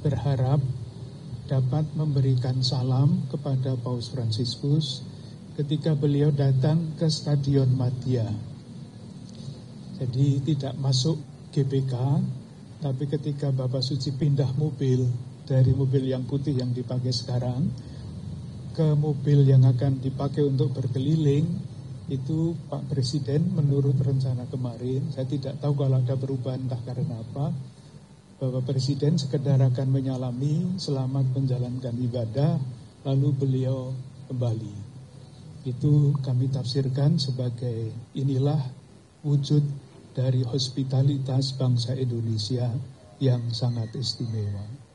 berharap dapat memberikan salam kepada Paus Fransiskus ketika beliau datang ke Stadion Madia. Jadi tidak masuk GBK, tapi ketika Bapak Suci pindah mobil dari mobil yang putih yang dipakai sekarang ke mobil yang akan dipakai untuk berkeliling, itu Pak Presiden menurut rencana kemarin, saya tidak tahu kalau ada perubahan entah karena apa, Bapak Presiden sekedar akan menyalami selamat menjalankan ibadah, lalu beliau kembali. Itu kami tafsirkan sebagai inilah wujud dari hospitalitas bangsa Indonesia yang sangat istimewa.